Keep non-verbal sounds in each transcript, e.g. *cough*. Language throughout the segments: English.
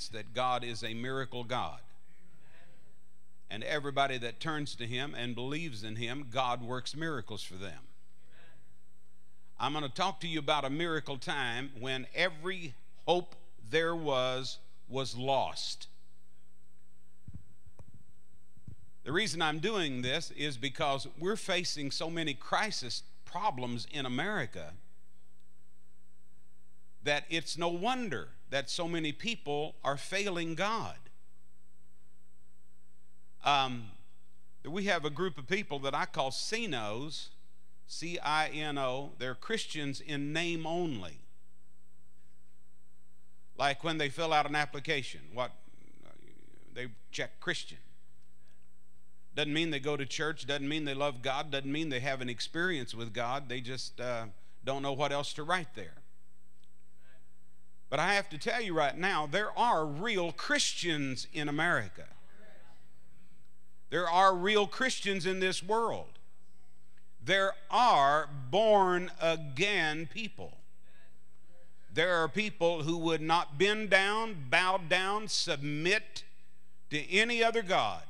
convinced that God is a miracle God. And everybody that turns to Him and believes in Him, God works miracles for them. I'm going to talk to you about a miracle time when every hope there was was lost. The reason I'm doing this is because we're facing so many crisis problems in America that it's no wonder that so many people are failing God. Um, we have a group of people that I call CINOs, C I N O. They're Christians in name only. Like when they fill out an application, what they check Christian. Doesn't mean they go to church, doesn't mean they love God, doesn't mean they have an experience with God. They just uh, don't know what else to write there. But I have to tell you right now, there are real Christians in America. There are real Christians in this world. There are born again people. There are people who would not bend down, bow down, submit to any other God.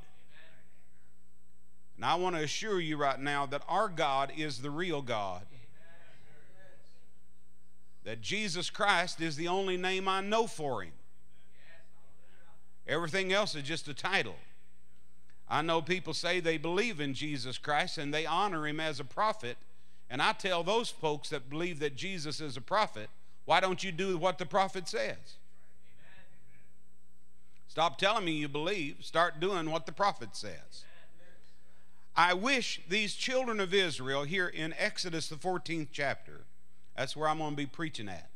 And I want to assure you right now that our God is the real God that Jesus Christ is the only name I know for him. Everything else is just a title. I know people say they believe in Jesus Christ and they honor him as a prophet. And I tell those folks that believe that Jesus is a prophet, why don't you do what the prophet says? Stop telling me you believe, start doing what the prophet says. I wish these children of Israel here in Exodus, the 14th chapter, that's where I'm going to be preaching at.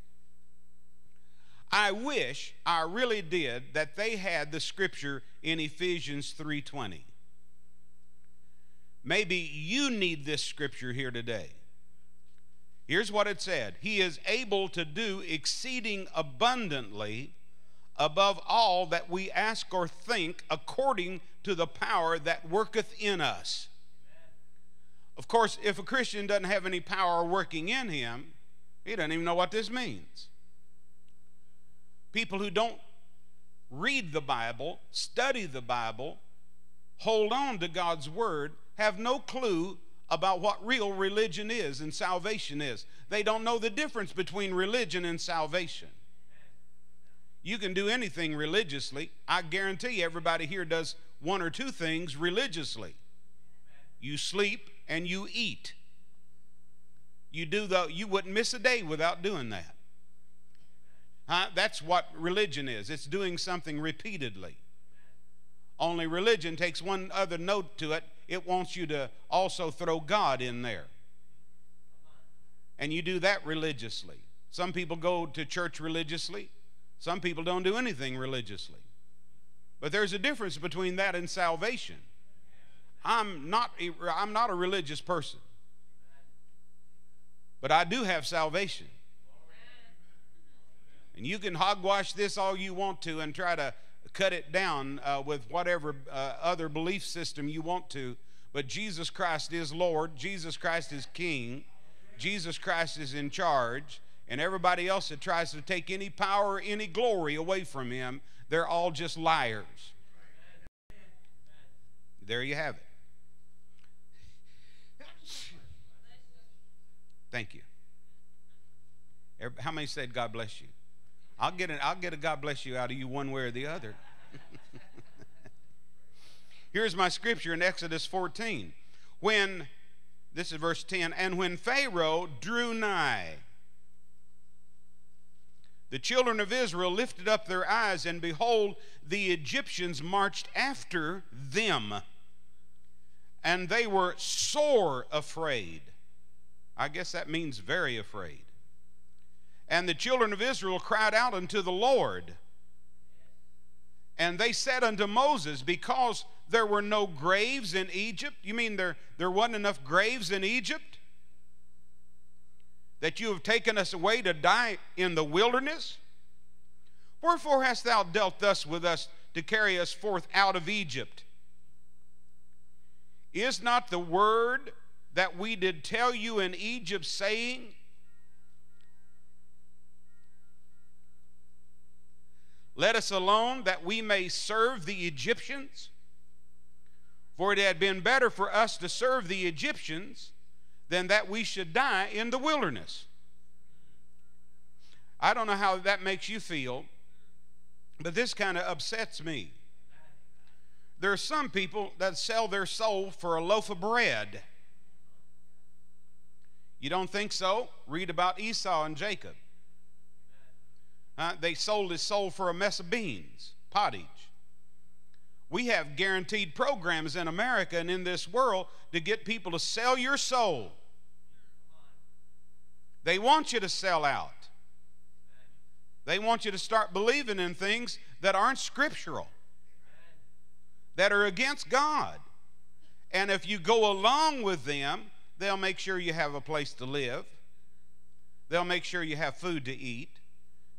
I wish I really did that they had the scripture in Ephesians 3:20. Maybe you need this scripture here today. Here's what it said. He is able to do exceeding abundantly above all that we ask or think according to the power that worketh in us. Of course, if a Christian doesn't have any power working in him, he doesn't even know what this means. People who don't read the Bible, study the Bible, hold on to God's Word, have no clue about what real religion is and salvation is. They don't know the difference between religion and salvation. You can do anything religiously. I guarantee you everybody here does one or two things religiously. You sleep and you eat. You do the you wouldn't miss a day without doing that. Huh? That's what religion is. It's doing something repeatedly. Only religion takes one other note to it. It wants you to also throw God in there. And you do that religiously. Some people go to church religiously. Some people don't do anything religiously. But there's a difference between that and salvation. I'm not a, I'm not a religious person. But I do have salvation. And you can hogwash this all you want to and try to cut it down uh, with whatever uh, other belief system you want to. But Jesus Christ is Lord. Jesus Christ is King. Jesus Christ is in charge. And everybody else that tries to take any power any glory away from him, they're all just liars. There you have it. Thank you. How many said God bless you? I'll get an, I'll get a God bless you out of you one way or the other. *laughs* Here's my scripture in Exodus 14. When, this is verse 10, and when Pharaoh drew nigh, the children of Israel lifted up their eyes, and behold, the Egyptians marched after them, and they were sore afraid. I guess that means very afraid. And the children of Israel cried out unto the Lord. And they said unto Moses, Because there were no graves in Egypt, you mean there, there wasn't enough graves in Egypt? That you have taken us away to die in the wilderness? Wherefore hast thou dealt thus with us to carry us forth out of Egypt? Is not the word that we did tell you in Egypt, saying, Let us alone that we may serve the Egyptians. For it had been better for us to serve the Egyptians than that we should die in the wilderness. I don't know how that makes you feel, but this kind of upsets me. There are some people that sell their soul for a loaf of bread. You don't think so? Read about Esau and Jacob. Uh, they sold his soul for a mess of beans, pottage. We have guaranteed programs in America and in this world to get people to sell your soul. They want you to sell out. They want you to start believing in things that aren't scriptural, that are against God. And if you go along with them, they'll make sure you have a place to live. They'll make sure you have food to eat.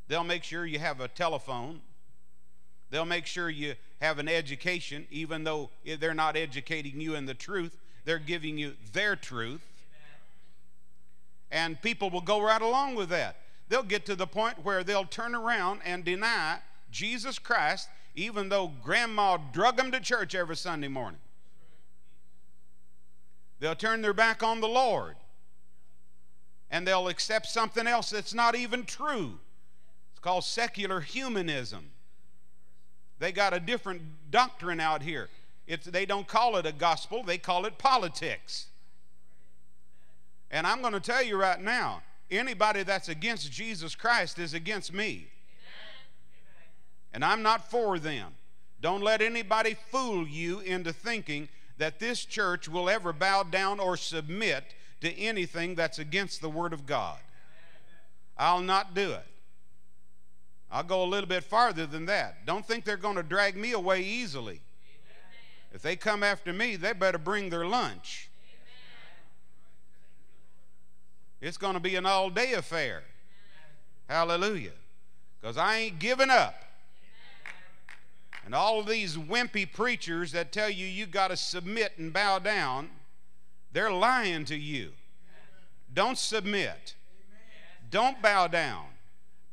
They'll make sure you have a telephone. They'll make sure you have an education, even though they're not educating you in the truth, they're giving you their truth. And people will go right along with that. They'll get to the point where they'll turn around and deny Jesus Christ, even though grandma drug them to church every Sunday morning. They'll turn their back on the Lord and they'll accept something else that's not even true. It's called secular humanism. They got a different doctrine out here. It's, they don't call it a gospel, they call it politics. And I'm going to tell you right now anybody that's against Jesus Christ is against me. And I'm not for them. Don't let anybody fool you into thinking that this church will ever bow down or submit to anything that's against the Word of God. I'll not do it. I'll go a little bit farther than that. Don't think they're going to drag me away easily. If they come after me, they better bring their lunch. It's going to be an all day affair. Hallelujah. Because I ain't giving up. And all of these wimpy preachers that tell you you got to submit and bow down, they're lying to you. Don't submit. Don't bow down.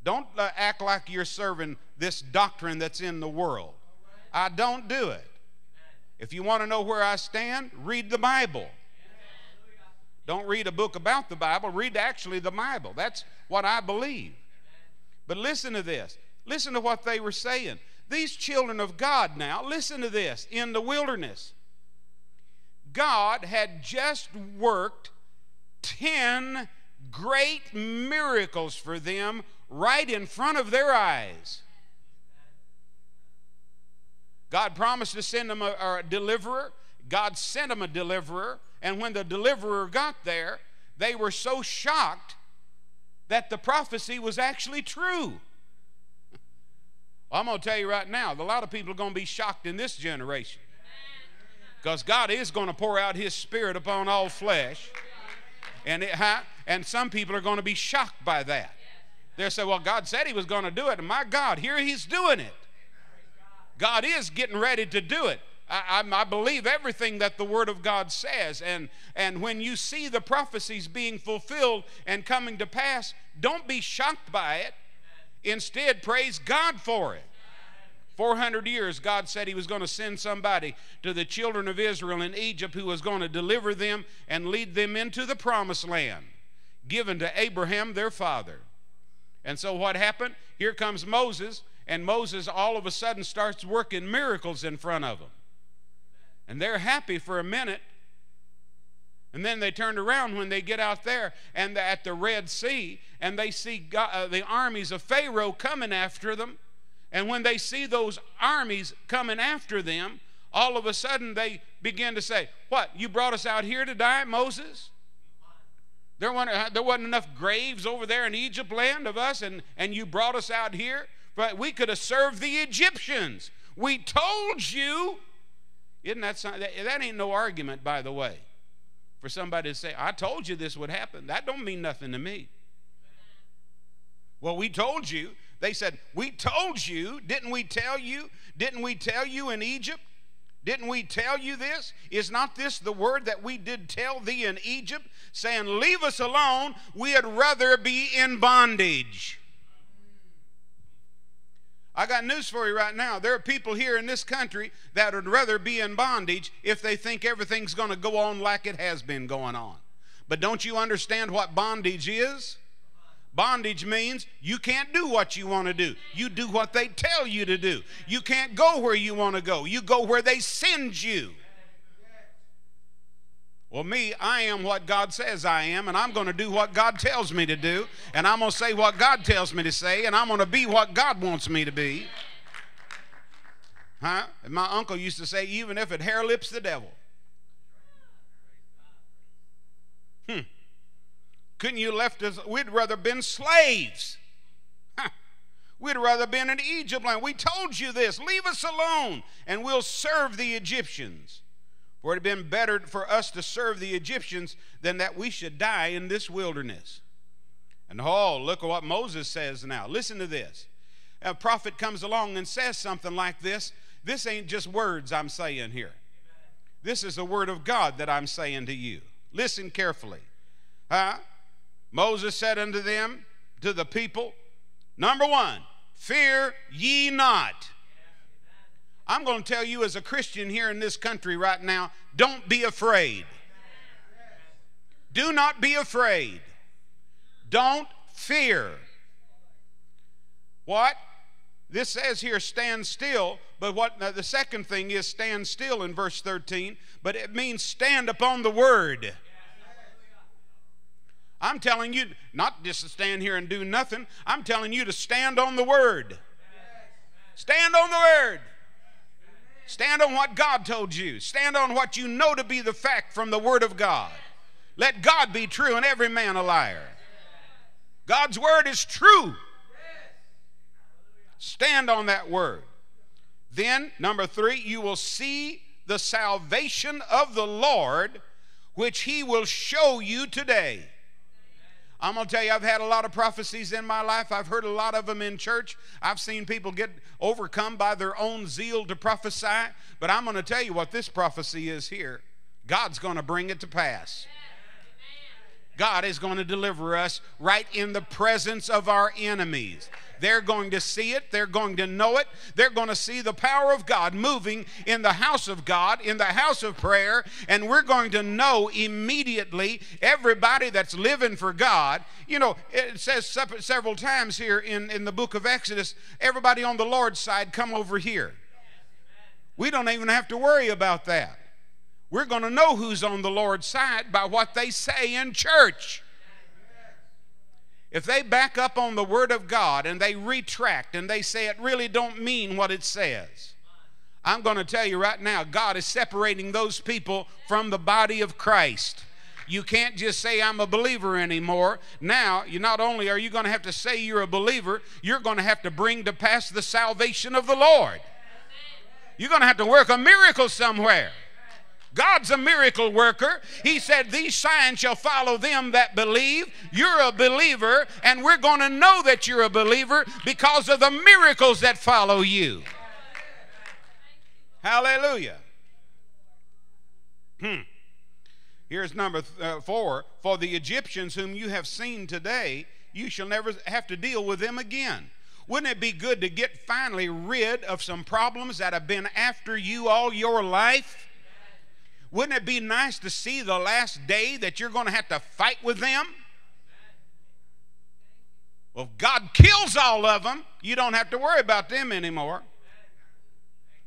Don't uh, act like you're serving this doctrine that's in the world. I don't do it. If you want to know where I stand, read the Bible. Don't read a book about the Bible, read actually the Bible. That's what I believe. But listen to this. Listen to what they were saying. These children of God now, listen to this. In the wilderness, God had just worked 10 great miracles for them right in front of their eyes. God promised to send them a, a deliverer. God sent them a deliverer. And when the deliverer got there, they were so shocked that the prophecy was actually true. I'm going to tell you right now, a lot of people are going to be shocked in this generation. Because God is going to pour out His Spirit upon all flesh. And, it, and some people are going to be shocked by that. They'll say, Well, God said He was going to do it. And my God, here He's doing it. God is getting ready to do it. I, I, I, believe everything that the Word of God says. And, and when you see the prophecies being fulfilled and coming to pass, don't be shocked by it. Instead, praise God for it. 400 years, God said He was going to send somebody to the children of Israel in Egypt who was going to deliver them and lead them into the promised land given to Abraham, their father. And so, what happened? Here comes Moses, and Moses all of a sudden starts working miracles in front of them. And they're happy for a minute. And then they turned around when they get out there and at the Red Sea and they see God, uh, the armies of Pharaoh coming after them. And when they see those armies coming after them, all of a sudden they begin to say, What? You brought us out here to die, Moses? There wasn't, uh, there wasn't enough graves over there in Egypt land of us, and, and you brought us out here? But we could have served the Egyptians. We told you isn't that, that that ain't no argument, by the way, for somebody to say, "I told you this would happen." That don't mean nothing to me. Well, we told you. They said, "We told you. Didn't we tell you? Didn't we tell you in Egypt? Didn't we tell you this? Is not this the word that we did tell thee in Egypt, saying, Leave us alone, we had rather be in bondage? I got news for you right now. There are people here in this country that would rather be in bondage if they think everything's going to go on like it has been going on. But don't you understand what bondage is? Bondage means you can't do what you want to do. You do what they tell you to do. You can't go where you want to go. You go where they send you. Well, me, I am what God says I am, and I'm going to do what God tells me to do, and I'm going to say what God tells me to say, and I'm going to be what God wants me to be. Huh? And my uncle used to say, even if it hair lips the devil. Couldn't you left us? We'd rather been slaves. We'd rather been in Egypt land. We told you this. Leave us alone, and we'll serve the Egyptians. For it had been better for us to serve the Egyptians than that we should die in this wilderness. And oh, look at what Moses says now. Listen to this. A prophet comes along and says something like this. This ain't just words I'm saying here. This is the word of God that I'm saying to you. Listen carefully. Huh? Moses said unto them, to the people, number one, fear ye not. I'm going to tell you as a Christian here in this country right now don't be afraid. Do not be afraid. Don't fear. What? This says here, stand still, but what the second thing is stand still in verse 13, but it means stand upon the word. I'm telling you, not just to stand here and do nothing, I'm telling you to stand on the word. Stand on the word. Stand on what God told you. Stand on what you know to be the fact from the Word of God. Let God be true and every man a liar. God's Word is true. Stand on that Word. Then, number three, you will see the salvation of the Lord, which He will show you today. I'm going to tell you, I've had a lot of prophecies in my life. I've heard a lot of them in church. I've seen people get overcome by their own zeal to prophesy. But I'm going to tell you what this prophecy is here God's going to bring it to pass. God is going to deliver us right in the presence of our enemies. They're going to see it. They're going to know it. They're going to see the power of God moving in the house of God, in the house of prayer. And we're going to know immediately everybody that's living for God. You know, it says several times here in, in the book of Exodus everybody on the Lord's side, come over here. We don't even have to worry about that. We're going to know who's on the Lord's side by what they say in church. If they back up on the Word of God and they retract and they say it really don't mean what it says, I'm going to tell you right now, God is separating those people from the body of Christ. You can't just say I'm a believer anymore. Now, you not only are you going to have to say you're a believer, you're going to have to bring to pass the salvation of the Lord. You're going to have to work a miracle somewhere. God's a miracle worker. He said, These signs shall follow them that believe. You're a believer, and we're going to know that you're a believer because of the miracles that follow you. Hallelujah. Hmm. Here's number uh, four For the Egyptians whom you have seen today, you shall never have to deal with them again. Wouldn't it be good to get finally rid of some problems that have been after you all your life? Wouldn't it be nice to see the last day that you're going to have to fight with them? Well, if God kills all of them, you don't have to worry about them anymore.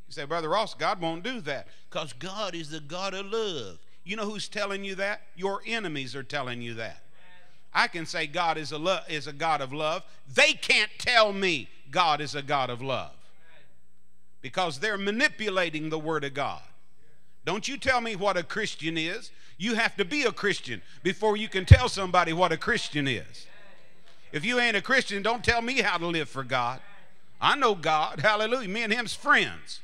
You say, Brother Ross, God won't do that because God is the God of love. You know who's telling you that? Your enemies are telling you that. I can say God is a, lo- is a God of love. They can't tell me God is a God of love because they're manipulating the Word of God. Don't you tell me what a Christian is. You have to be a Christian before you can tell somebody what a Christian is. If you ain't a Christian, don't tell me how to live for God. I know God. Hallelujah. Me and him's friends.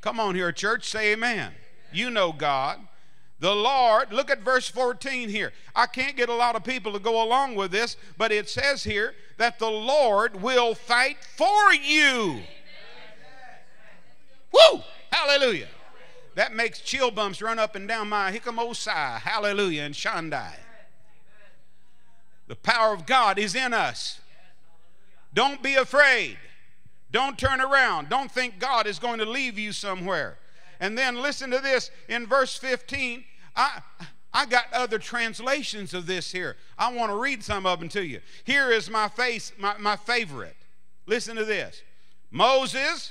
Come on here, church. Say amen. You know God. The Lord, look at verse 14 here. I can't get a lot of people to go along with this, but it says here that the Lord will fight for you. Woo! Hallelujah. That makes chill bumps run up and down my hickamosai, hallelujah, and shandai. The power of God is in us. Don't be afraid. Don't turn around. Don't think God is going to leave you somewhere. And then listen to this in verse 15. I, I got other translations of this here. I want to read some of them to you. Here is my face, my, my favorite. Listen to this. Moses,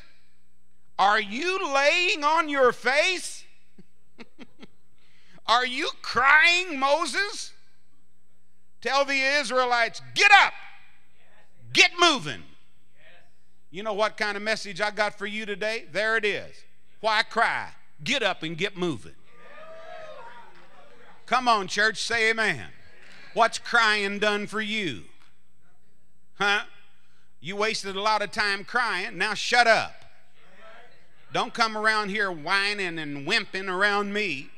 are you laying on your face? *laughs* are you crying, Moses? Tell the Israelites, get up, get moving. You know what kind of message I got for you today? There it is. Why cry? Get up and get moving. Come on, church, say amen. What's crying done for you? Huh? You wasted a lot of time crying. Now shut up. Don't come around here whining and wimping around me.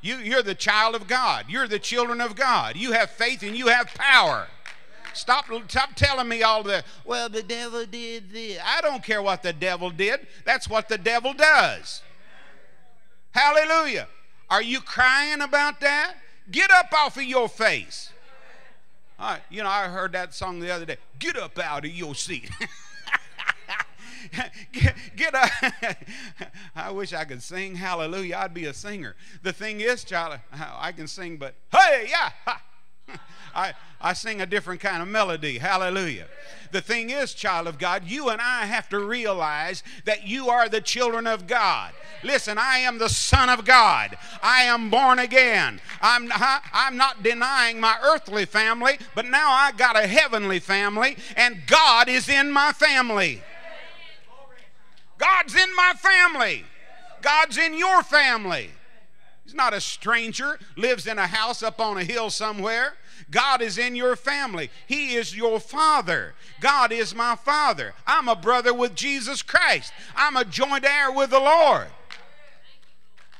You, you're the child of God. You're the children of God. You have faith and you have power. Stop, stop telling me all the, well, the devil did this. I don't care what the devil did. That's what the devil does. Hallelujah. Are you crying about that? Get up off of your face. All right, you know, I heard that song the other day. Get up out of your seat. *laughs* get, get up. *laughs* I wish I could sing hallelujah. I'd be a singer. The thing is, child, I can sing, but hey, yeah. *laughs* I, I sing a different kind of melody. Hallelujah. The thing is, child of God, you and I have to realize that you are the children of God. Listen, I am the Son of God. I am born again. I'm, I'm not denying my earthly family, but now I got a heavenly family, and God is in my family. God's in my family. God's in your family. He's not a stranger, lives in a house up on a hill somewhere. God is in your family. He is your father. God is my father. I'm a brother with Jesus Christ. I'm a joint heir with the Lord.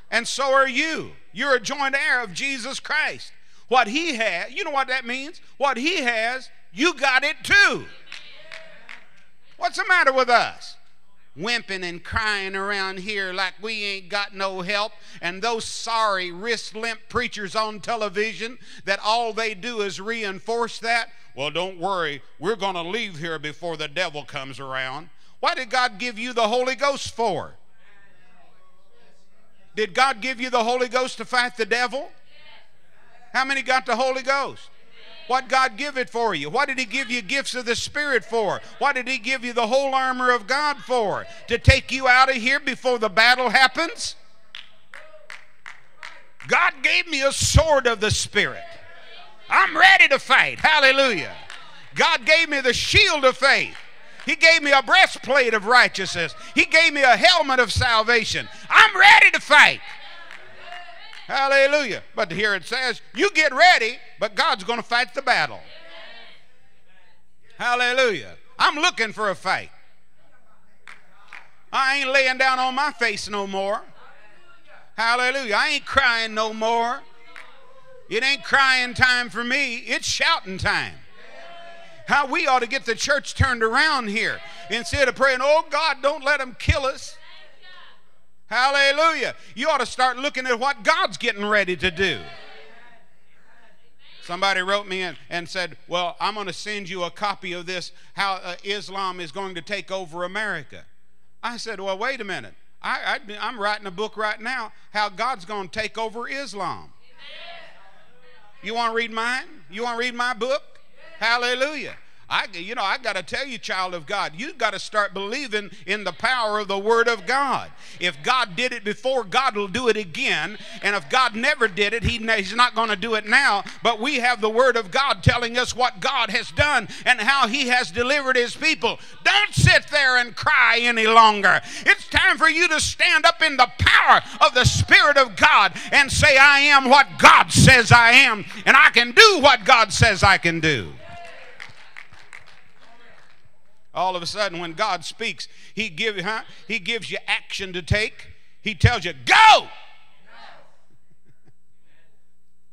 And so are you. You're a joint heir of Jesus Christ. What he has, you know what that means? What he has, you got it too. What's the matter with us? Wimping and crying around here like we ain't got no help, and those sorry wrist limp preachers on television that all they do is reinforce that. Well, don't worry, we're going to leave here before the devil comes around. Why did God give you the Holy Ghost for? Did God give you the Holy Ghost to fight the devil? How many got the Holy Ghost? What God give it for you? What did He give you gifts of the Spirit for? What did He give you the whole armor of God for? To take you out of here before the battle happens? God gave me a sword of the Spirit. I'm ready to fight. Hallelujah. God gave me the shield of faith. He gave me a breastplate of righteousness. He gave me a helmet of salvation. I'm ready to fight. Hallelujah. But here it says, you get ready, but God's going to fight the battle. Hallelujah. I'm looking for a fight. I ain't laying down on my face no more. Hallelujah. I ain't crying no more. It ain't crying time for me, it's shouting time. How we ought to get the church turned around here instead of praying, oh God, don't let them kill us. Hallelujah. You ought to start looking at what God's getting ready to do. Somebody wrote me in and said, Well, I'm going to send you a copy of this, how uh, Islam is going to take over America. I said, Well, wait a minute. I, am writing a book right now, how God's going to take over Islam. You want to read mine? You want to read my book? Hallelujah. I, you know, I got to tell you, child of God, you got to start believing in the power of the Word of God. If God did it before, God will do it again. And if God never did it, he, He's not going to do it now. But we have the Word of God telling us what God has done and how He has delivered His people. Don't sit there and cry any longer. It's time for you to stand up in the power of the Spirit of God and say, I am what God says I am, and I can do what God says I can do all of a sudden when god speaks he, give, huh? he gives you action to take he tells you go *laughs*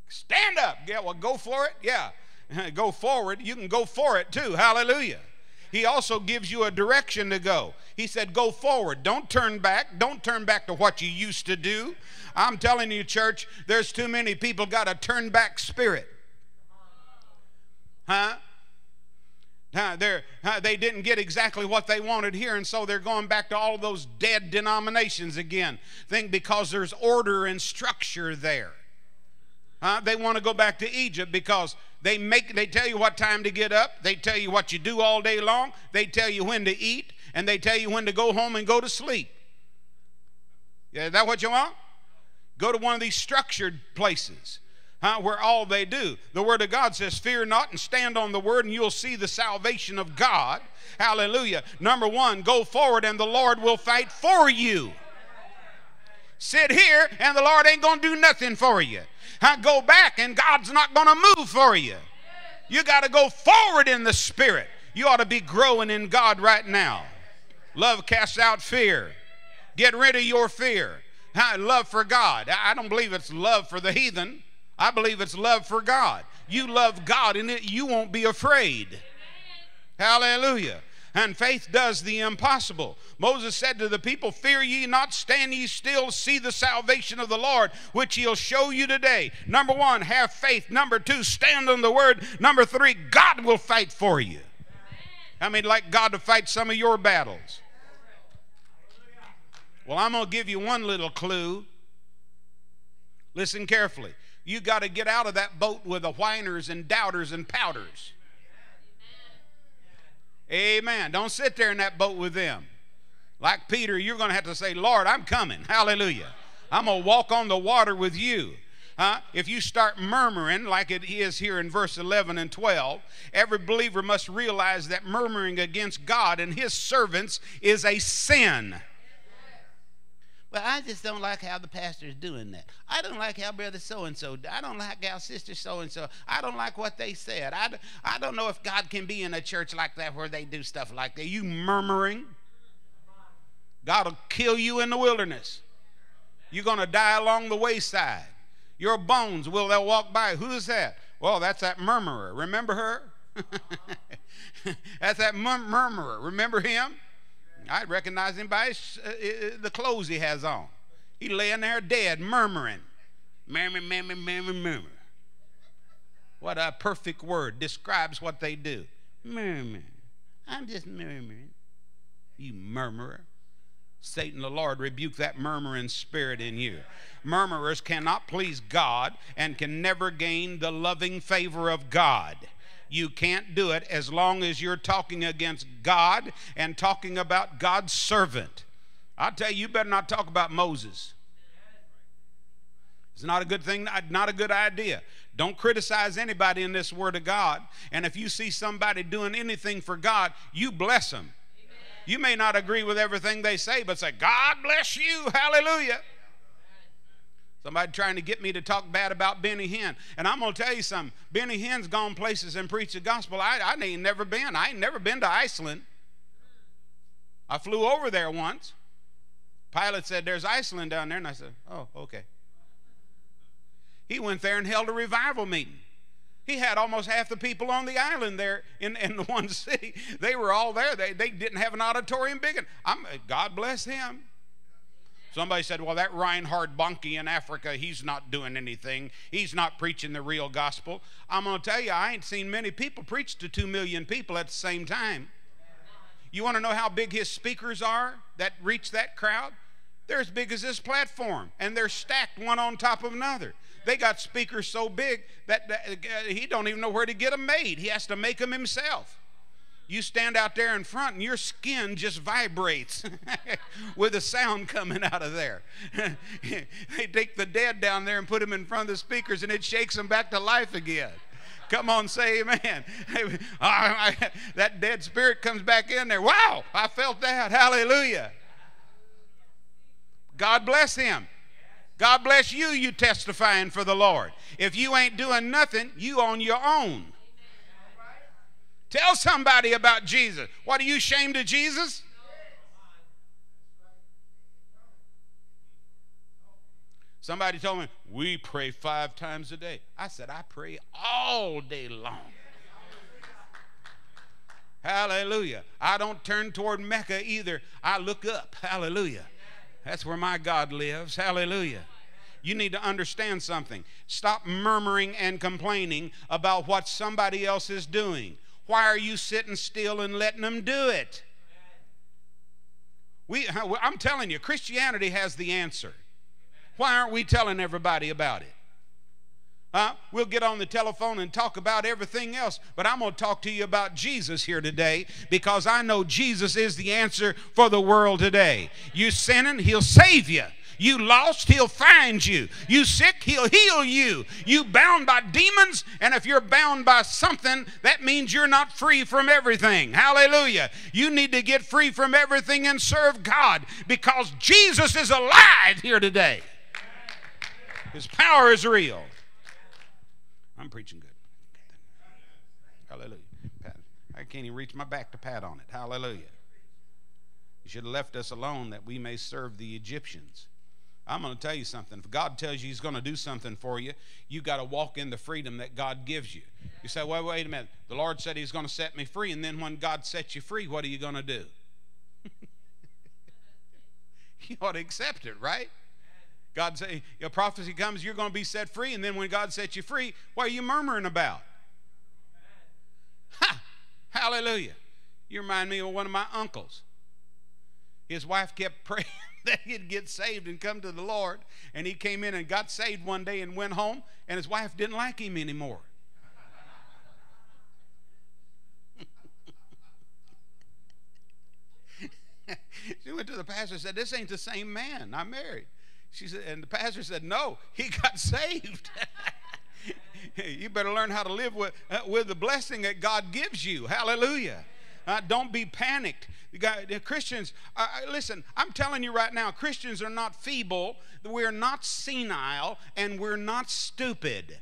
stand up yeah well go for it yeah *laughs* go forward you can go for it too hallelujah he also gives you a direction to go. He said, Go forward. Don't turn back. Don't turn back to what you used to do. I'm telling you, church, there's too many people got a turn back spirit. Huh? Uh, they didn't get exactly what they wanted here, and so they're going back to all those dead denominations again. Think because there's order and structure there. Uh, they want to go back to Egypt because they make they tell you what time to get up, they tell you what you do all day long, they tell you when to eat, and they tell you when to go home and go to sleep. Yeah, is that what you want? Go to one of these structured places. Huh, where all they do. The Word of God says, Fear not and stand on the Word, and you'll see the salvation of God. Hallelujah. Number one, go forward, and the Lord will fight for you. Sit here, and the Lord ain't going to do nothing for you. Huh, go back, and God's not going to move for you. You got to go forward in the Spirit. You ought to be growing in God right now. Love casts out fear. Get rid of your fear. Love for God. I don't believe it's love for the heathen. I believe it's love for God. You love God in it, you won't be afraid. Hallelujah. And faith does the impossible. Moses said to the people, Fear ye not, stand ye still, see the salvation of the Lord, which he'll show you today. Number one, have faith. Number two, stand on the word. Number three, God will fight for you. I mean, like God to fight some of your battles. Well, I'm going to give you one little clue. Listen carefully you got to get out of that boat with the whiners and doubters and pouters. Amen. Don't sit there in that boat with them. Like Peter, you're going to have to say, Lord, I'm coming. Hallelujah. I'm going to walk on the water with you. Huh? If you start murmuring, like it is here in verse 11 and 12, every believer must realize that murmuring against God and his servants is a sin. Well, I just don't like how the pastor is doing that. I don't like how brother so and so. I don't like how sister so and so. I don't like what they said. I, I don't know if God can be in a church like that where they do stuff like that. You murmuring. God will kill you in the wilderness. You're going to die along the wayside. Your bones will they'll walk by. Who's that? Well, that's that murmurer. Remember her? *laughs* that's that murmurer. Remember him? I recognize him by his, uh, uh, the clothes he has on. He laying there dead, murmuring. Murmur, murmur, murmur, murmur. What a perfect word describes what they do. Murmur. I'm just murmuring. You murmurer. Satan, the Lord, rebuke that murmuring spirit in you. Murmurers cannot please God and can never gain the loving favor of God. You can't do it as long as you're talking against God and talking about God's servant. I'll tell you, you better not talk about Moses. It's not a good thing, not a good idea. Don't criticize anybody in this Word of God. And if you see somebody doing anything for God, you bless them. You may not agree with everything they say, but say, God bless you. Hallelujah. Somebody trying to get me to talk bad about Benny Hinn. And I'm going to tell you something. Benny Hinn's gone places and preached the gospel. I, I ain't never been. I ain't never been to Iceland. I flew over there once. Pilot said, There's Iceland down there. And I said, Oh, okay. He went there and held a revival meeting. He had almost half the people on the island there in, in the *laughs* one city. They were all there. They, they didn't have an auditorium big enough. I'm, God bless him. Somebody said, well, that Reinhard Bonnke in Africa, he's not doing anything. He's not preaching the real gospel. I'm going to tell you, I ain't seen many people preach to two million people at the same time. You want to know how big his speakers are that reach that crowd? They're as big as this platform, and they're stacked one on top of another. They got speakers so big that, uh, he don't even know where to get them made. He has to make them himself you stand out there in front and your skin just vibrates *laughs* with a sound coming out of there. *laughs* they take the dead down there and put them in front of the speakers and it shakes them back to life again. Come on, say amen. *laughs* that dead spirit comes back in there. Wow, I felt that. Hallelujah. God bless him. God bless you, you testifying for the Lord. If you ain't doing nothing, you on your own. Tell somebody about Jesus. What are you ashamed of Jesus? Somebody told me, we pray five times a day. I said, I pray all day long. Hallelujah. I don't turn toward Mecca either. I look up. Hallelujah. That's where my God lives. Hallelujah. You need to understand something. Stop murmuring and complaining about what somebody else is doing Why are you sitting still and letting them do it? We, I'm telling you, Christianity has the answer. Why aren't we telling everybody about it? Uh, we'll get on the telephone and talk about everything else, but I'm going to talk to you about Jesus here today because I know Jesus is the answer for the world today. You sinning, He'll save you. You lost, he'll find you. You sick, he'll heal you. You bound by demons, and if you're bound by something, that means you're not free from everything. Hallelujah. You need to get free from everything and serve God because Jesus is alive here today. His power is real. I'm preaching good. Hallelujah. I can't even reach my back to pat on it. Hallelujah. You should have left us alone that we may serve the Egyptians. I'm going to tell you something. If God tells you He's going to do something for you, you got to walk in the freedom that God gives you. You say, wait, wait a minute. The Lord said He's going to set me free, and then when God sets you free, what are you going to do? *laughs* you ought to accept it, right? God say, your prophecy comes, you're going to be set free, and then when God sets you free, what are you murmuring about? Ha! Hallelujah. You remind me of one of my uncles. His wife kept *laughs* praying that he'd get saved and come to the Lord. And he came in and got saved one day and went home, and his wife didn't like him anymore. *laughs* she went to the pastor and said, This ain't the same man I married. She said, and the pastor said, No, he got *laughs* saved. *laughs* you better learn how to live with, uh, with the blessing that God gives you. Hallelujah. Uh, don't be panicked. Got, Christians, uh, uh, listen, I'm telling you right now, Christians are not feeble, we're not senile, and we're not stupid.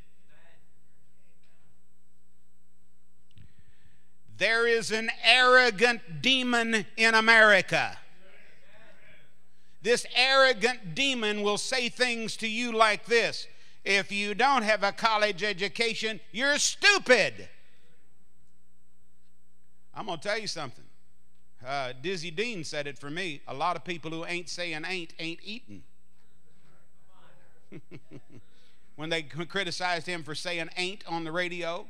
There is an arrogant demon in America. This arrogant demon will say things to you like this If you don't have a college education, you're stupid. I'm going to tell you something. Uh, Dizzy Dean said it for me. A lot of people who ain't saying ain't, ain't eating. *laughs* when they criticized him for saying ain't on the radio,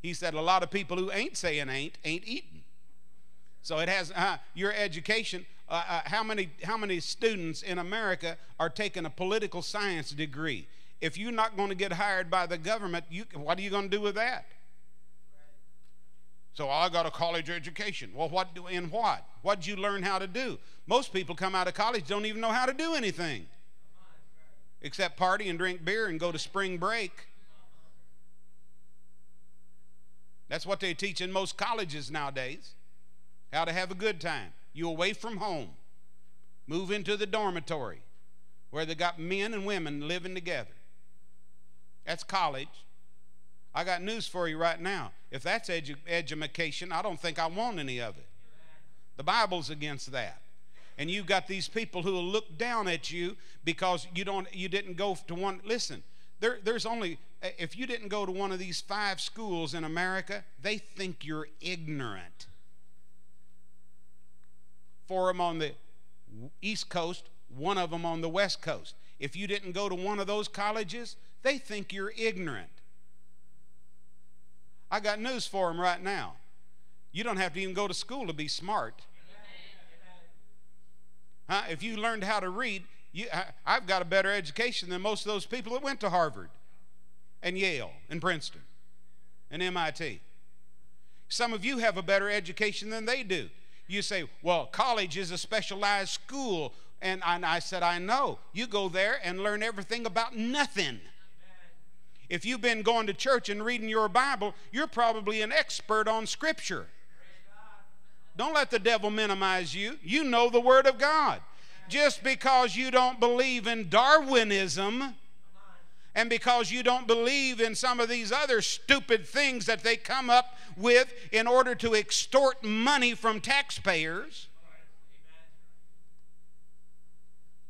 he said a lot of people who ain't saying ain't, ain't eating. So it has uh, your education. Uh, uh, how many how many students in America are taking a political science degree? If you're not going to get hired by the government, you, what are you going to do with that? So I got a college education. Well, what do in what? What did you learn how to do? Most people come out of college don't even know how to do anything. Except party and drink beer and go to spring break. That's what they teach in most colleges nowadays. How to have a good time. You away from home. Move into the dormitory where they got men and women living together. That's college. I got news for you right now. If that's edu- education, I don't think I want any of it. The Bible's against that. And you've got these people who will look down at you because you don't you didn't go to one listen. There, there's only if you didn't go to one of these five schools in America, they think you're ignorant. Four of them on the East Coast, one of them on the West Coast. If you didn't go to one of those colleges, they think you're ignorant. I got news for them right now. You don't have to even go to school to be smart. Huh? If you learned how to read, you, I've got a better education than most of those people that went to Harvard and Yale and Princeton and MIT. Some of you have a better education than they do. You say, well, college is a specialized school. And I said, I know. You go there and learn everything about nothing. If you've been going to church and reading your Bible, you're probably an expert on Scripture. Don't let the devil minimize you. You know the Word of God. Just because you don't believe in Darwinism and because you don't believe in some of these other stupid things that they come up with in order to extort money from taxpayers.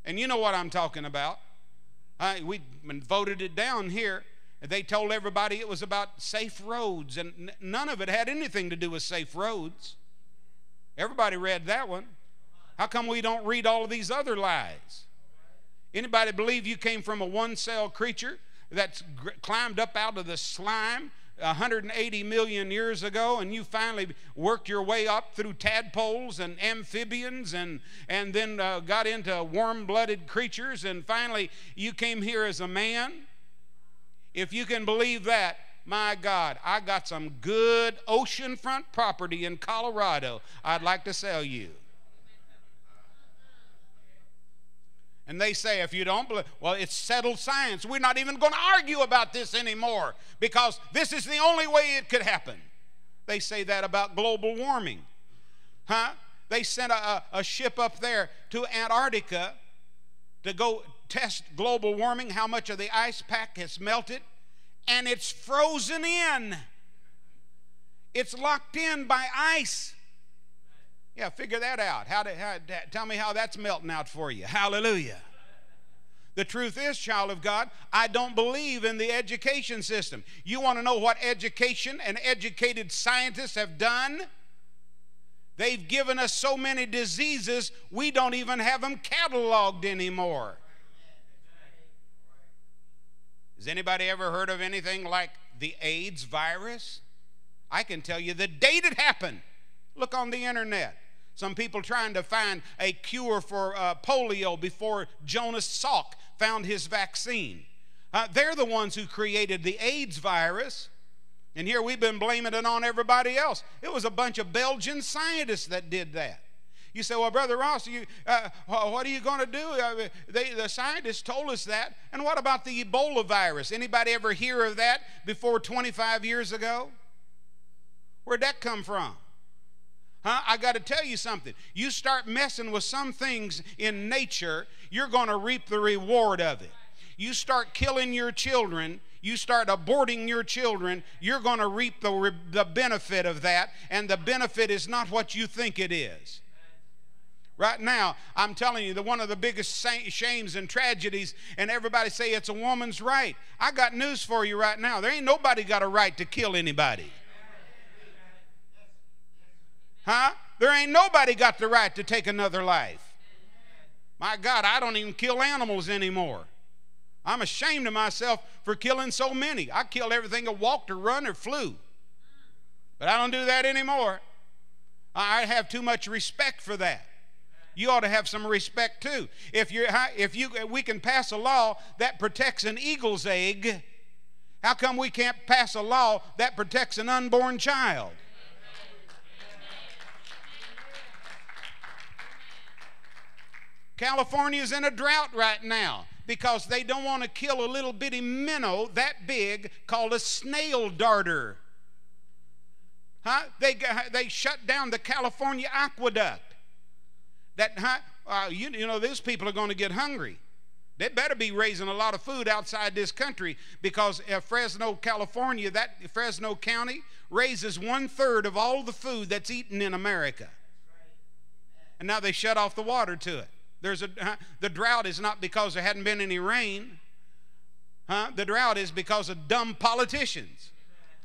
And you know what I'm talking about. we voted it down here they told everybody it was about safe roads, and none of it had anything to do with safe roads. Everybody read that one. How come we don't read all of these other lies? Anybody believe you came from a one cell creature that's climbed up out of the slime 180 million years ago, and you finally worked your way up through tadpoles and amphibians, and and then uh, got into warm-blooded creatures, and finally you came here as a man. If you can believe that, my God, I got some good oceanfront property in Colorado I'd like to sell you. And they say, if you don't believe, well, it's settled science. We're not even going to argue about this anymore because this is the only way it could happen. They say that about global warming. Huh? They sent a, a ship up there to Antarctica to go test global warming, how much of the ice pack has melted, and it's frozen in. It's locked in by ice. Yeah, figure that out. How, to, how tell me how that's melting out for you. Hallelujah. The truth is, child of God, I don't believe in the education system. You want to know what education and educated scientists have done? They've given us so many diseases, we don't even have them cataloged anymore. Has anybody ever heard of anything like the AIDS virus? I can tell you the date it happened. Look on the internet. Some people trying to find a cure for uh, polio before Jonas Salk found his vaccine. Uh, they're the ones who created the AIDS virus. And here we've been blaming it on everybody else. It was a bunch of Belgian scientists that did that. You say, well, Brother Ross, you, uh, what are you going to do? Uh, they, the scientists told us that. And what about the Ebola virus? Anybody ever hear of that before 25 years ago? Where'd that come from? Huh? I got to tell you something. You start messing with some things in nature, you're going to reap the reward of it. You start killing your children, you start aborting your children, you're going to reap the, the benefit of that, and the benefit is not what you think it is. Right now, I'm telling you, the one of the biggest shames and tragedies, and everybody say it's a woman's right. I got news for you right now. There ain't nobody got a right to kill anybody. Huh? There ain't nobody got the right to take another life. My God, I don't even kill animals anymore. I'm ashamed of myself for killing so many. I killed everything that walked or run or flew. But I don't do that anymore. I have too much respect for that. You ought to have some respect too. If you if you we can pass a law that protects an eagle's egg, how come we can't pass a law that protects an unborn child? California's in a drought right now because they don't want to kill a little bitty minnow that big called a snail darter. Huh? They, they shut down the California aqueduct. That, huh? Uh, you, you know, these people are going to get hungry. They better be raising a lot of food outside this country because Fresno, California, that Fresno County raises one third of all the food that's eaten in America. And now they shut off the water to it. There's a, the drought is not because there hadn't been any rain. Huh? The drought is because of dumb politicians.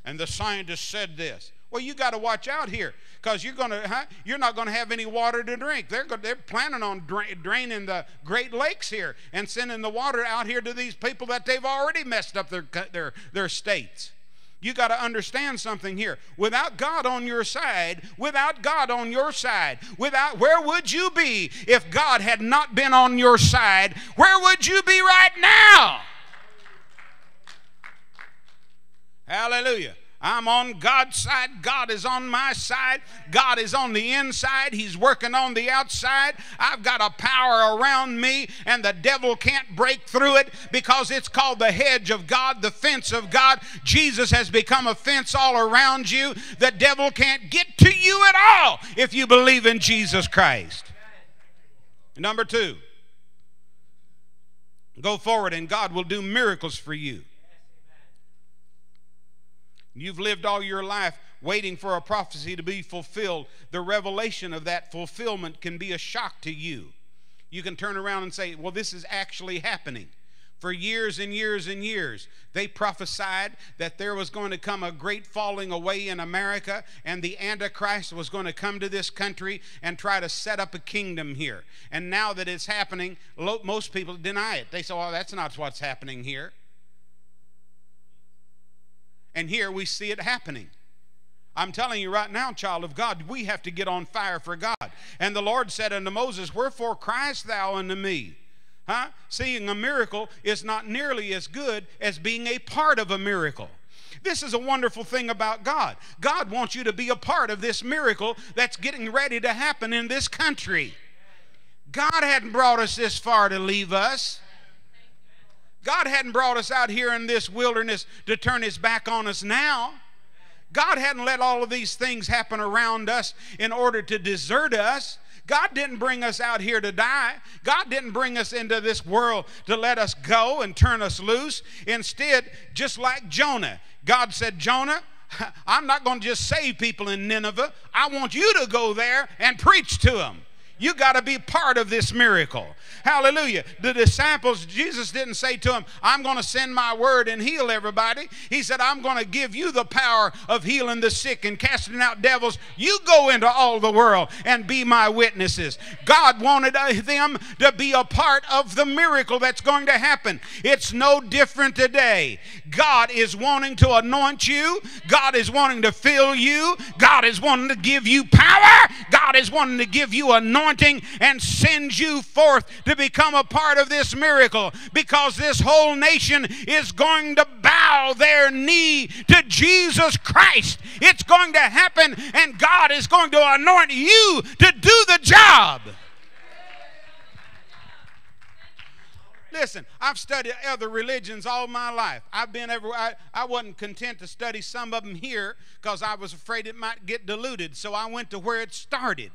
And the scientists said this. Well, you got to watch out here because you're going to huh? you're not going to have any water to drink. They're they're planning on dra- draining the Great Lakes here and sending the water out here to these people that they've already messed up their their their states. You got to understand something here. Without God on your side, without God on your side, without where would you be if God had not been on your side? Where would you be right now? Hallelujah. I'm on God's side. God is on my side. God is on the inside. He's working on the outside. I've got a power around me, and the devil can't break through it because it's called the hedge of God, the fence of God. Jesus has become a fence all around you. The devil can't get to you at all if you believe in Jesus Christ. Number two, go forward, and God will do miracles for you. You've lived all your life waiting for a prophecy to be fulfilled. The revelation of that fulfillment can be a shock to you. You can turn around and say, Well, this is actually happening. For years and years and years, they prophesied that there was going to come a great falling away in America, and the Antichrist was going to come to this country and try to set up a kingdom here. And now that it's happening, most people deny it. They say, Oh, that's not what's happening here. And here we see it happening. I'm telling you right now, child of God, we have to get on fire for God. And the Lord said unto Moses, Wherefore criest thou unto me? Huh? Seeing a miracle is not nearly as good as being a part of a miracle. This is a wonderful thing about God. God wants you to be a part of this miracle that's getting ready to happen in this country. God hadn't brought us this far to leave us. God hadn't brought us out here in this wilderness to turn his back on us now. God hadn't let all of these things happen around us in order to desert us. God didn't bring us out here to die. God didn't bring us into this world to let us go and turn us loose. Instead, just like Jonah, God said, Jonah, *laughs* I'm not going to just save people in Nineveh. I want you to go there and preach to them. You got to be part of this miracle. Hallelujah. The disciples, Jesus didn't say to them, I'm going to send my word and heal everybody. He said, I'm going to give you the power of healing the sick and casting out devils. You go into all the world and be my witnesses. God wanted uh, them to be a part of the miracle that's going to happen. It's no different today. God is wanting to anoint you, God is wanting to fill you, God is wanting to give you power, God is wanting to give you anointing anointing and sends you forth to become a part of this miracle because this whole nation is going to bow their knee to Jesus Christ. It's going to happen, and God is going to anoint you to do the job. Listen, I've studied other religions all my life. I've been everywhere. I, I wasn't content to study some of them here because I was afraid it might get diluted. So I went to where it started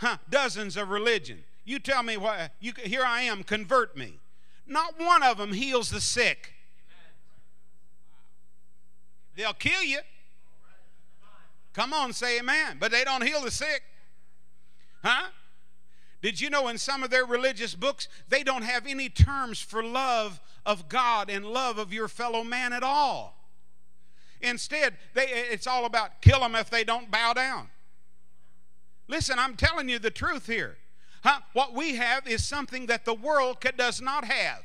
huh, dozens of religion. You tell me what, you, here I am, convert me. Not one of them heals the sick. They'll kill you. Come on, say amen. But they don't heal the sick. Huh? Did you know in some of their religious books, they don't have any terms for love of God and love of your fellow man at all? Instead, they, it's all about kill them if they don't bow down. Listen, I'm telling you the truth here. Huh? What we have is something that the world does not have.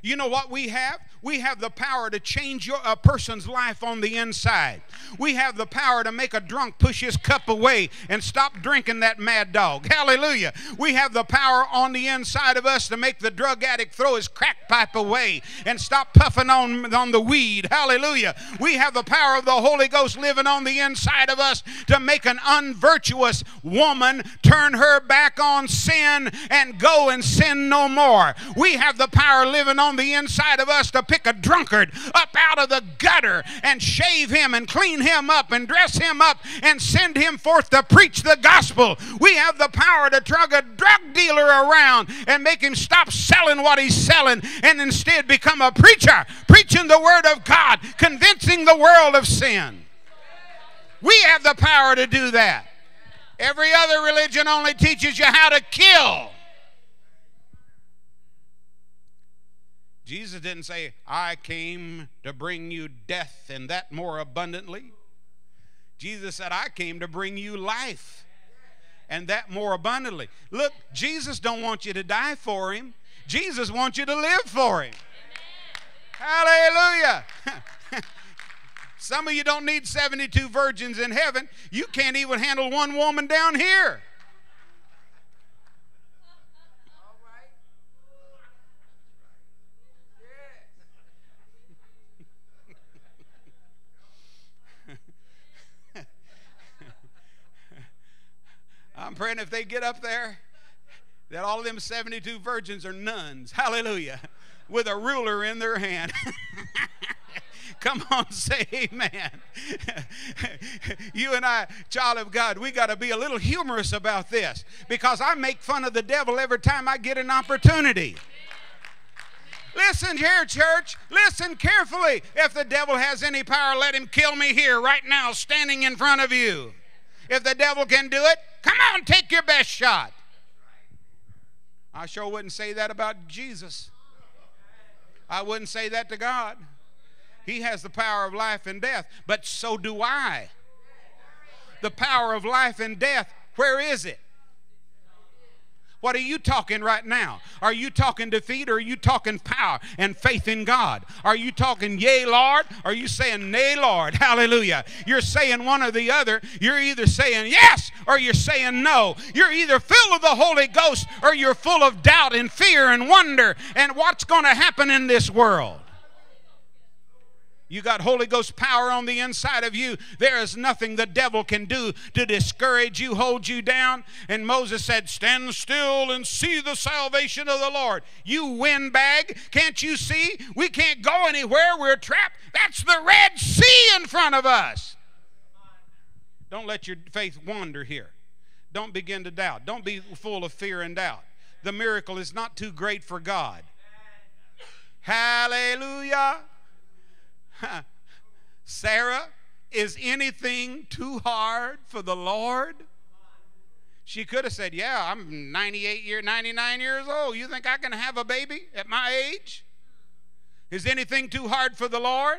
You know what we have? We have the power to change your, a person's life on the inside. We have the power to make a drunk push his cup away and stop drinking that mad dog. Hallelujah. We have the power on the inside of us to make the drug addict throw his crack pipe away and stop puffing on, on the weed. Hallelujah. We have the power of the Holy Ghost living on the inside of us to make an unvirtuous woman turn her back on sin and go and sin no more. We have the power living on the inside of us to pick a drunkard up out of the gutter and shave him and clean him up and dress him up and send him forth to preach the gospel. We have the power to drug a drug dealer around and make him stop selling what he's selling and instead become a preacher, preaching the word of God, convincing the world of sin. We have the power to do that. Every other religion only teaches you how to kill. Jesus didn't say, I came to bring you death and that more abundantly. Jesus said, I came to bring you life and that more abundantly. Look, Jesus don't want you to die for him. Jesus wants you to live for him. Hallelujah. *laughs* Some of you don't need 72 virgins in heaven. You can't even handle one woman down here. I'm praying if they get up there, that all of them 72 virgins are nuns. Hallelujah. With a ruler in their hand. *laughs* Come on, say amen. *laughs* you and I, child of God, we got to be a little humorous about this because I make fun of the devil every time I get an opportunity. Listen here, church. Listen carefully. If the devil has any power, let him kill me here, right now, standing in front of you. If the devil can do it, come on, take your best shot. I sure wouldn't say that about Jesus. I wouldn't say that to God. He has the power of life and death, but so do I. The power of life and death, where is it? What are you talking right now? Are you talking defeat or are you talking power and faith in God? Are you talking yea, Lord? Or are you saying nay, Lord? *laughs* Hallelujah. You're saying one or the other. You're either saying yes or you're saying no. You're either filled with the Holy Ghost or you're full of doubt and fear and wonder and what's going to happen in this world. You got Holy Ghost power on the inside of you. There is nothing the devil can do to discourage you, hold you down. And Moses said, Stand still and see the salvation of the Lord. You windbag, can't you see? We can't go anywhere. We're trapped. That's the Red Sea in front of us. Don't let your faith wander here. Don't begin to doubt. Don't be full of fear and doubt. The miracle is not too great for God. Hallelujah. *laughs* Sarah, is anything too hard for the Lord? She could have said, Yeah, I'm 98 year, 99 years old. You think I can have a baby at my age? Is anything too hard for the Lord?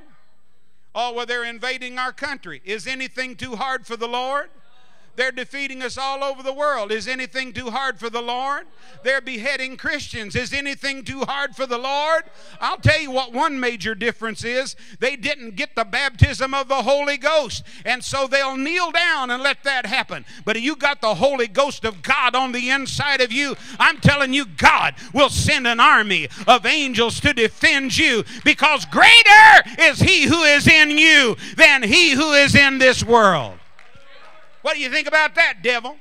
Oh, well, they're invading our country. Is anything too hard for the Lord? They're defeating us all over the world. Is anything too hard for the Lord? They're beheading Christians. Is anything too hard for the Lord? I'll tell you what one major difference is. They didn't get the baptism of the Holy Ghost. And so they'll kneel down and let that happen. But you got the Holy Ghost of God on the inside of you. I'm telling you, God will send an army of angels to defend you because greater is He who is in you than He who is in this world. What do you think about that, devil?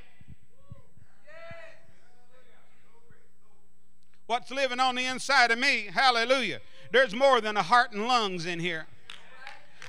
What's living on the inside of me? Hallelujah. There's more than a heart and lungs in here.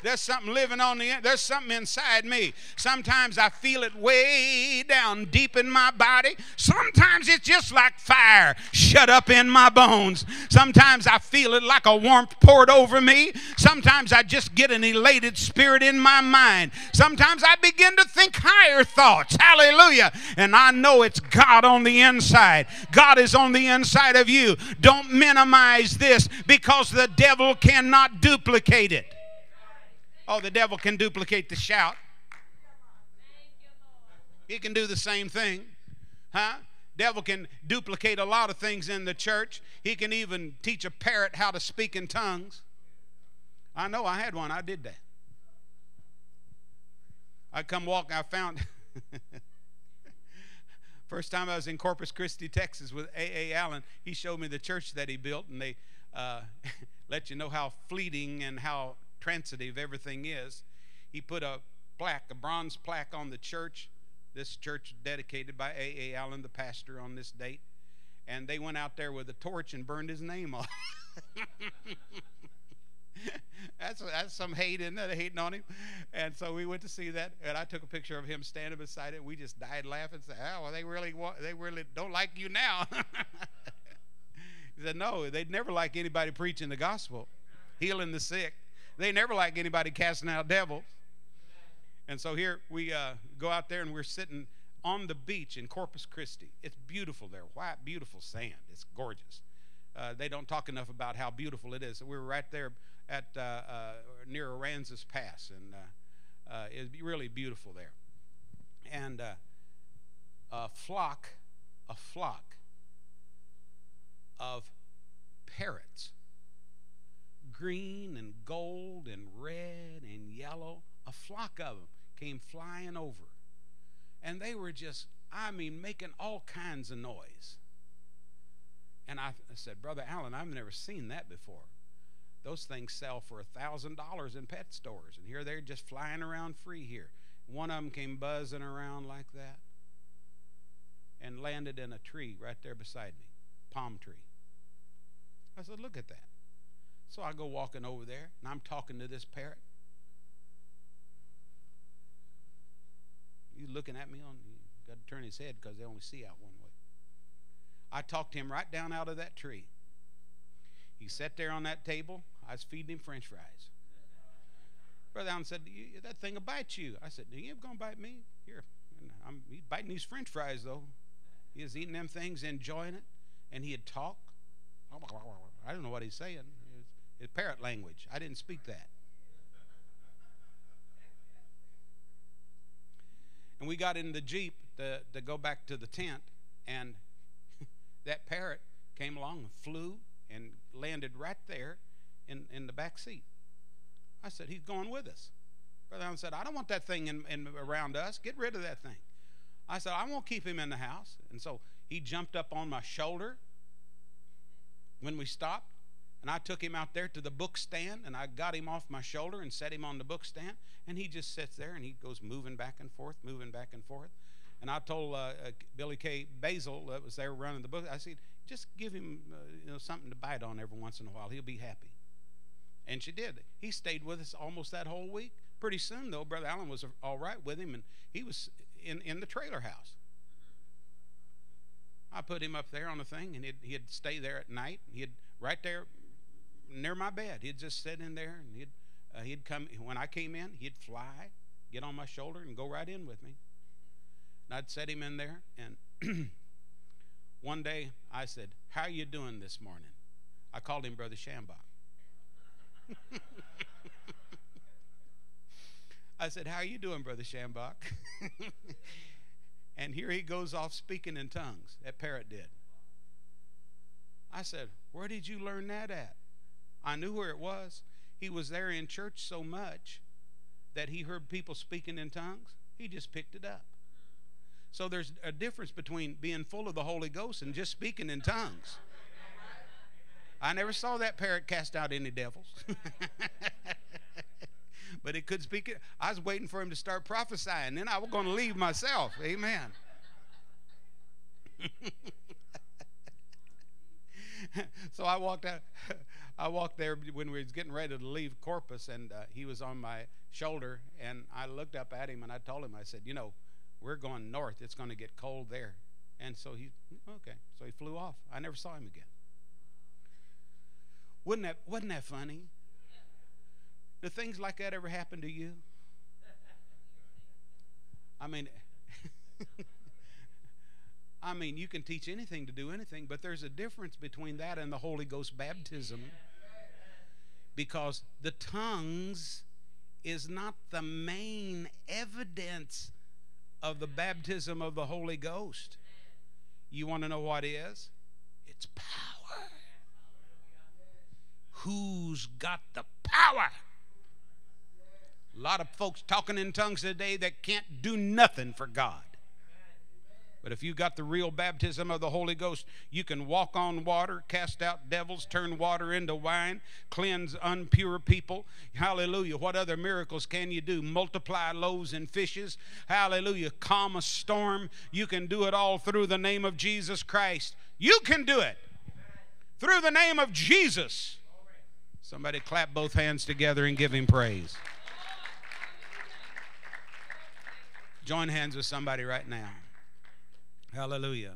There's something living on the there's something inside me. Sometimes I feel it way down deep in my body. Sometimes it's just like fire shut up in my bones. Sometimes I feel it like a warmth poured over me. Sometimes I just get an elated spirit in my mind. Sometimes I begin to think higher thoughts. Hallelujah. And I know it's God on the inside. God is on the inside of you. Don't minimize this because the devil cannot duplicate it. Oh, the devil can duplicate the shout. He can do the same thing. Huh? Devil can duplicate a lot of things in the church. He can even teach a parrot how to speak in tongues. I know I had one. I did that. I come walk. I found *laughs* first time I was in Corpus Christi, Texas, with A. A. Allen. He showed me the church that he built, and they uh, *laughs* let you know how fleeting and how transitive everything is. He put a plaque, a bronze plaque on the church. This church dedicated by A. A. Allen, the pastor, on this date. And they went out there with a torch and burned his name off. *laughs* that's that's some hate in there, hating on him. And so we went to see that, and I took a picture of him standing beside it. We just died laughing. Said, "Oh, well, they really want, they really don't like you now." *laughs* he said, "No, they'd never like anybody preaching the gospel, healing the sick." They never like anybody casting out devils. And so here we uh, go out there and we're sitting on the beach in Corpus Christi. It's beautiful there, white, beautiful sand. It's gorgeous. Uh, they don't talk enough about how beautiful it is. We were right there at uh, uh near Aransas Pass, and uh, uh, it's really beautiful there. And a flock, a flock of parrots green and gold and red and yellow. A flock of them came flying over. And they were just, I mean, making all kinds of noise. And I, I said, Brother Allen, I've never seen that before. Those things sell for a thousand dollars in pet stores, and here they're just flying around free here. One of them came buzzing around like that and landed in a tree right there beside me, palm tree. I said, Look at that. So I go walking over there, and I'm talking to this parrot. He's looking at me on. Got to turn his head because they only see out one way. I talked him right down out of that tree. He sat there on that table. I was feeding him French fries. Brother Allen said, "That thing will bite you." I said, "He ain't gonna bite me." Here, I'm, he's biting these French fries though. He was eating them things, enjoying it, and he'd talk. I don't know what he's saying. It's parrot language. I didn't speak that. And we got in the Jeep to, to go back to the tent, and *laughs* that parrot came along and flew and landed right there in, in the back seat. I said, He's going with us. Brother Allen said, I don't want that thing in, in, around us. Get rid of that thing. I said, I won't keep him in the house. And so he jumped up on my shoulder when we stopped. And I took him out there to the book stand and I got him off my shoulder and set him on the book stand. And he just sits there and he goes moving back and forth, moving back and forth. And I told uh, uh, Billy K. Basil that was there running the book, I said, just give him uh, you know, something to bite on every once in a while. He'll be happy. And she did. He stayed with us almost that whole week. Pretty soon, though, Brother Allen was all right with him, and he was in, in the trailer house. I put him up there on the thing, and he'd, he'd stay there at night. He'd right there near my bed. He'd just sit in there, and he'd uh, he'd come when I came in. He'd fly, get on my shoulder, and go right in with me. And I'd set him in there. And *clears throat* one day I said, How are you doing this morning? I called him Brother Schambach. *laughs* I said, How are you doing, Brother Schambach? *laughs* and here he goes off speaking in tongues. That parrot did. I said, Where did you learn that at? I knew where it was. He was there in church so much that he heard people speaking in tongues. He just picked it up. So there's a difference between being full of the Holy Ghost and just speaking in tongues. I never saw that parrot cast out any devils. *laughs* but it could speak it. I was waiting for him to start prophesying. Then I was going to leave myself. Amen. *laughs* so I walked out. I walked there when we was getting ready to leave Corpus, and uh, he was on my shoulder, and I looked up at him and I told him, I said, you know, we're going north. It's going to get cold there. And so he, okay. So he flew off. I never saw him again. Wouldn't that, wasn't that funny? Do things like that ever happen to you? I mean, *laughs* I mean, you can teach anything to do anything, but there's a difference between that and the Holy Ghost baptism because the tongues is not the main evidence of the baptism of the Holy Ghost. You want to know what is? It's power. Who's got the power? A lot of folks talking in tongues today that can't do nothing for God. But if you got the real baptism of the Holy Ghost, you can walk on water, cast out devils, turn water into wine, cleanse unpure people. Hallelujah. What other miracles can you do? Multiply loaves and fishes. Hallelujah. Calm a storm. You can do it all through the name of Jesus Christ. You can do it through the name of Jesus. Somebody clap both hands together and give him praise. Join hands with somebody right now. Hallelujah.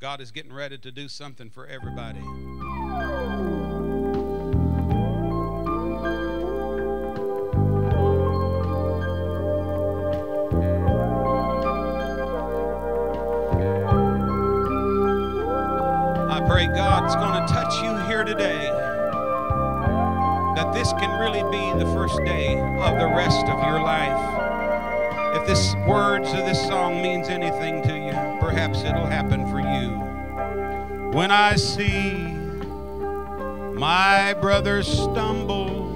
God is getting ready to do something for everybody. I pray God's going to touch you here today. That this can really be the first day of the rest of your life. This words of this song means anything to you, perhaps it'll happen for you. When I see my brother stumble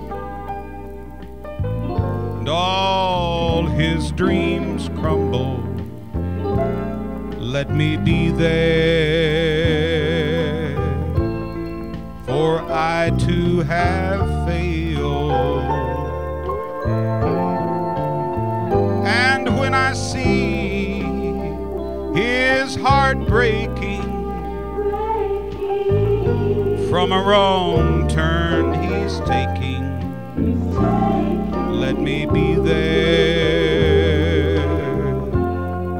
and all his dreams crumble, let me be there, for I too have his heart breaking from a wrong turn he's taking. Let me be there.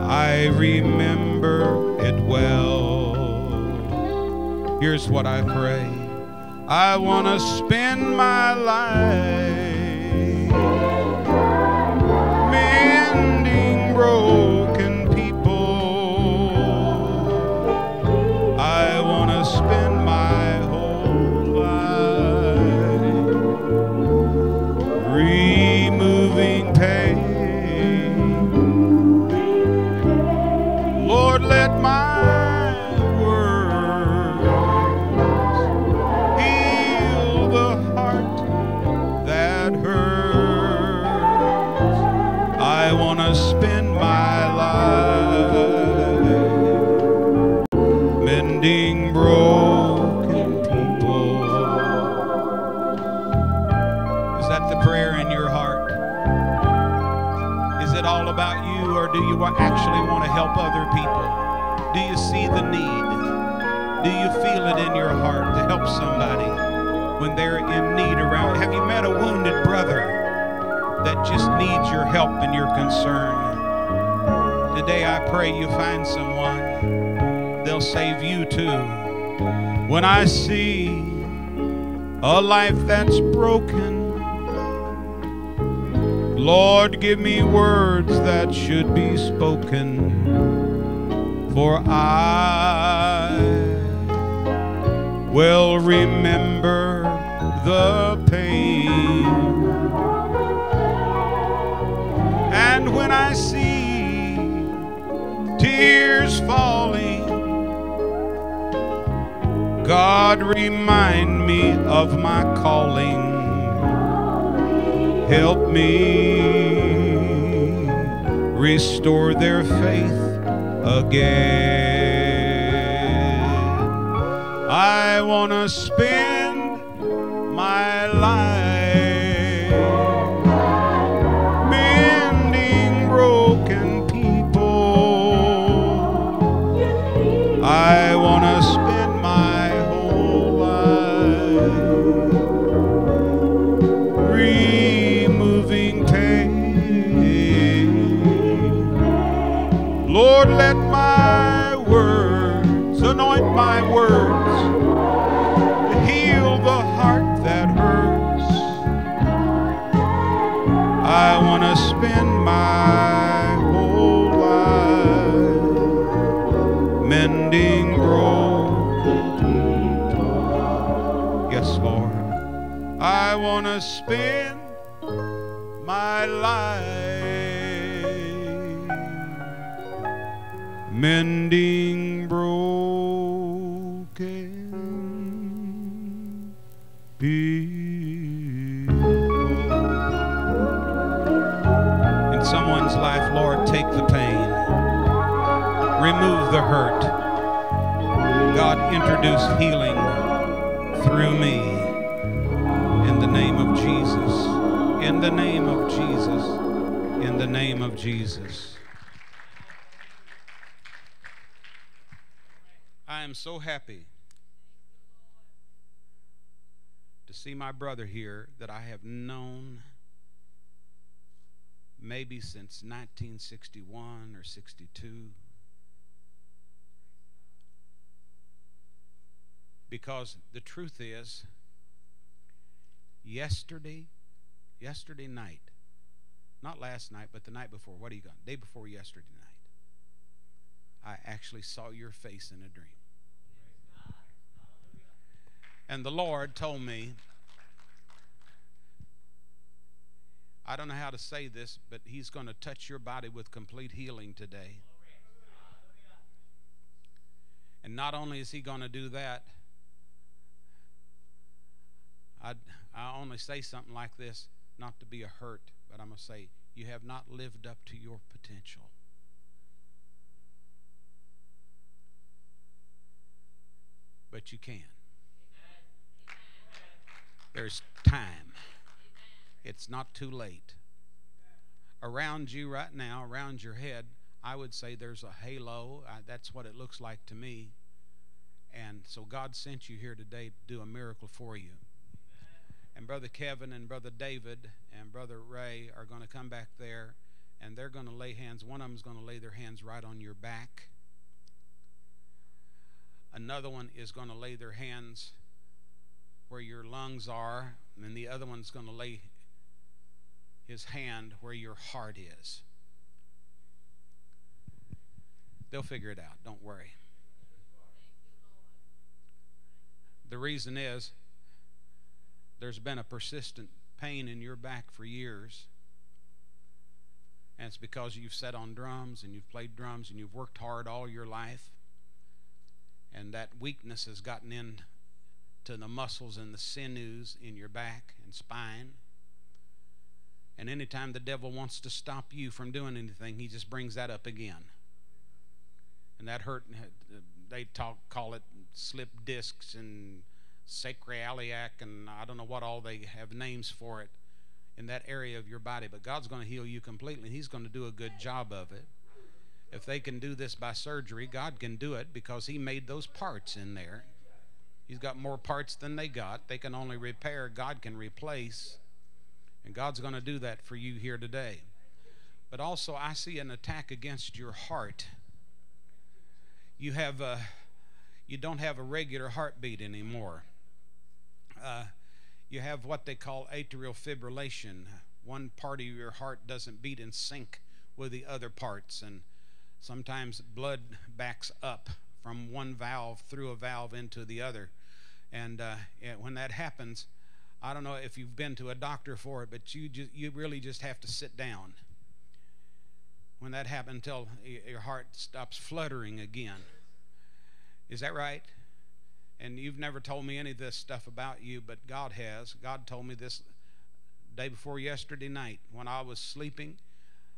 I remember it well. Here's what I pray I want to spend my life help other people? Do you see the need? Do you feel it in your heart to help somebody when they're in need around? Have you met a wounded brother that just needs your help and your concern? Today I pray you find someone. They'll save you too. When I see a life that's broken, Lord, give me words that should be spoken, for I will remember the pain. And when I see tears falling, God, remind me of my calling help me restore their faith again. I want to spend my life I want to spend my life mending broken people. In someone's life, Lord, take the pain, remove the hurt. God, introduce healing through me. In the name of Jesus. In the name of Jesus. In the name of Jesus. I am so happy to see my brother here that I have known maybe since 1961 or 62. Because the truth is, yesterday, yesterday night, not last night, but the night before, what are you got? Day before yesterday night, I actually saw your face in a dream. And the Lord told me, I don't know how to say this, but He's going to touch your body with complete healing today. And not only is He going to do that, I I only say something like this not to be a hurt, but I'm going to say you have not lived up to your potential. But you can. There's time. It's not too late. Around you right now, around your head, I would say there's a halo. I, that's what it looks like to me. And so God sent you here today to do a miracle for you. And Brother Kevin and Brother David and Brother Ray are going to come back there and they're going to lay hands. One of them is going to lay their hands right on your back. Another one is going to lay their hands where your lungs are, and the other one's going to lay his hand where your heart is. They'll figure it out. Don't worry. The reason is there's been a persistent pain in your back for years. And it's because you've sat on drums and you've played drums and you've worked hard all your life. And that weakness has gotten in to the muscles and the sinews in your back and spine. And anytime the devil wants to stop you from doing anything, he just brings that up again. And that hurt, they talk, call it slip discs and sacroiliac, and I don't know what all they have names for it in that area of your body. But God's going to heal you completely, He's going to do a good job of it. If they can do this by surgery, God can do it because He made those parts in there. He's got more parts than they got. They can only repair, God can replace. And God's going to do that for you here today. But also, I see an attack against your heart. You have a, you don't have a regular heartbeat anymore. Uh, you have what they call atrial fibrillation. One part of your heart doesn't beat in sync with the other parts, and sometimes blood backs up from one valve through a valve into the other. And uh, when that happens, I don't know if you've been to a doctor for it, but you just, you really just have to sit down when that happens until your heart stops fluttering again. Is that right? And you've never told me any of this stuff about you, but God has. God told me this day before yesterday night when I was sleeping.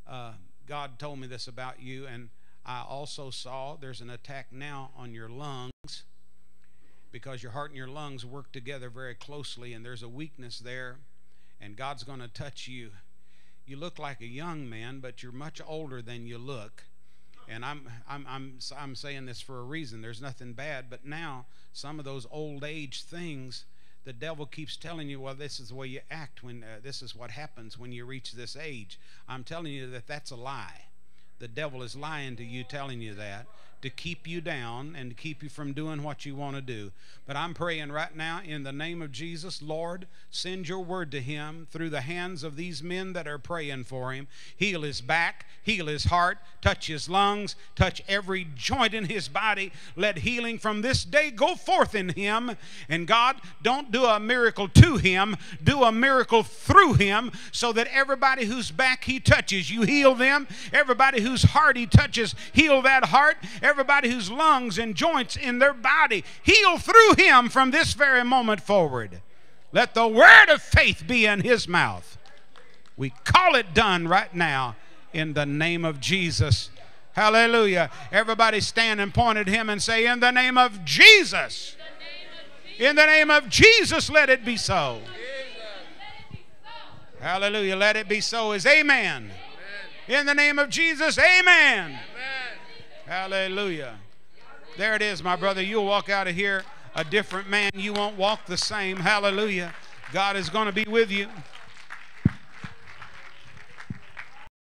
Uh, God told me this about you, and I also saw there's an attack now on your lungs because your heart and your lungs work together very closely, and there's a weakness there, and God's going to touch you. You look like a young man, but you're much older than you look. And I'm, I'm, I'm, I'm saying this for a reason. There's nothing bad, but now some of those old age things, the devil keeps telling you, well, this is the way you act when uh, this is what happens when you reach this age. I'm telling you that that's a lie. The devil is lying to you, telling you that to keep you down and to keep you from doing what you want to do. But I'm praying right now in the name of Jesus, Lord, send your word to him through the hands of these men that are praying for him. Heal his back, heal his heart, touch his lungs, touch every joint in his body. Let healing from this day go forth in him. And God, don't do a miracle to him, do a miracle through him so that everybody whose back he touches, you heal them. Everybody whose heart he touches, heal that heart whose lungs and joints in their body. Heal through him from this very moment forward. Let the word of faith be in his mouth. We call it done right now in the name of Jesus. Hallelujah. Everybody stand and point at him and say, In the name of Jesus. In the name of Jesus, let it be so. Hallelujah. Let it be so is amen. In the name of Jesus, amen. Hallelujah. There it is, my brother. You'll walk out of here a different man. You won't walk the same. Hallelujah. God is going to be with you.